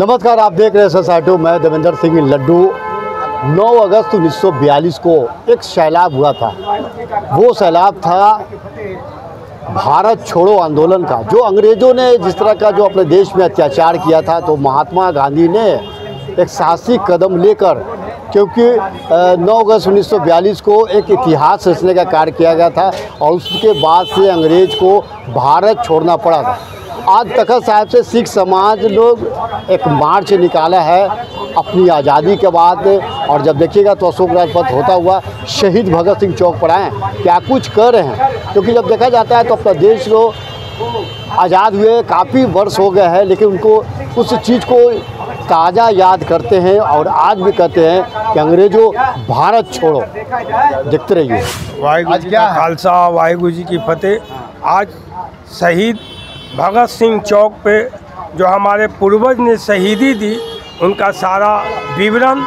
नमस्कार, आप देख रहे हैं सोसाइटी मैं देवेंद्र सिंह लड्डू। 9 अगस्त 1942 को एक सैलाब हुआ था। वो सैलाब था भारत छोड़ो आंदोलन का। जो अंग्रेज़ों ने जिस तरह का जो अपने देश में अत्याचार किया था तो महात्मा गांधी ने एक साहसिक कदम लेकर, क्योंकि 9 अगस्त 1942 को एक इतिहास रचने का कार्य किया गया था और उसके बाद से अंग्रेज़ को भारत छोड़ना पड़ा था। आज तखत साहब से सिख समाज लोग एक मार्च निकाला है अपनी आज़ादी के बाद और जब देखिएगा तो अशोक राजपथ होता हुआ शहीद भगत सिंह चौक पर आए क्या कुछ कर रहे हैं? क्योंकि जब देखा जाता है तो अपना देश को आज़ाद हुए काफ़ी वर्ष हो गए हैं लेकिन उनको उस चीज़ को ताज़ा याद करते हैं और आज भी कहते हैं कि अंग्रेज़ों भारत छोड़ो। देखते रहिए। वाहिगुरु जी का खालसा वाहिगुरु जी की फतेह। आज शहीद भगत सिंह चौक पे जो हमारे पूर्वज ने शहीदी दी, उनका सारा विवरण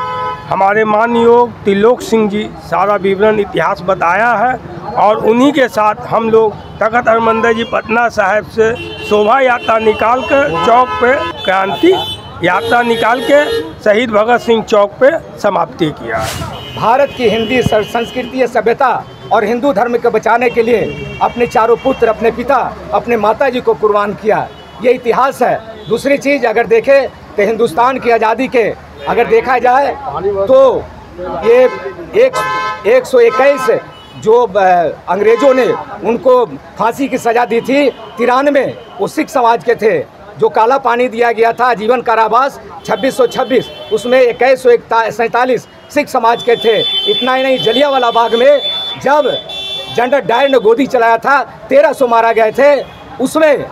हमारे मानयोग त्रिलोक सिंह जी सारा विवरण इतिहास बताया है और उन्हीं के साथ हम लोग तखत हरमंदिर जी पटना साहिब से शोभा यात्रा निकाल कर चौक पे क्रांति यात्रा निकाल के शहीद भगत सिंह चौक पे समाप्ति किया। भारत की हिंदी संस्कृति सभ्यता और हिंदू धर्म को बचाने के लिए अपने चारों पुत्र, अपने पिता, अपने माता जी को कुर्बान किया। ये इतिहास है। दूसरी चीज़, अगर देखें तो हिंदुस्तान की आज़ादी के, अगर देखा जाए तो ये एक एक सौ इक्कीस जो अंग्रेज़ों ने उनको फांसी की सज़ा दी थी, तिरानवे वो सिख समाज के थे, जो काला पानी दिया गया था, जीवन कारावास 2626 उसमें इक्कीस सौ सैंतालीस सिख समाज के थे। इतना ही नहीं, जलियावाला बाग में जब जनरल डायर ने गोदी चलाया था तेरह सौ मारा गए थे। उसमें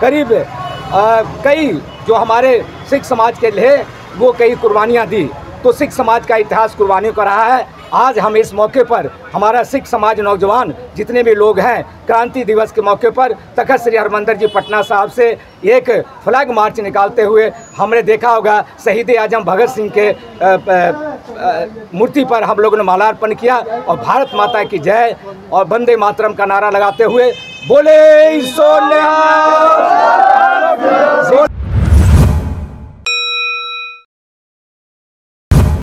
करीब आ, कई जो हमारे सिख समाज के लिए वो कई कुर्बानियाँ दी। तो सिख समाज का इतिहास कुर्बानियों का रहा है। आज हम इस मौके पर हमारा सिख समाज नौजवान, जितने भी लोग हैं, क्रांति दिवस के मौके पर तखत श्री हरमंदिर जी पटना साहब से एक फ्लैग मार्च निकालते हुए हमने देखा होगा, शहीद आज़म भगत सिंह के मूर्ति पर हम लोगों ने मालार्पण किया और भारत माता की जय और वंदे मातरम का नारा लगाते हुए बोले सोनिया